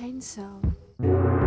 chainsaw.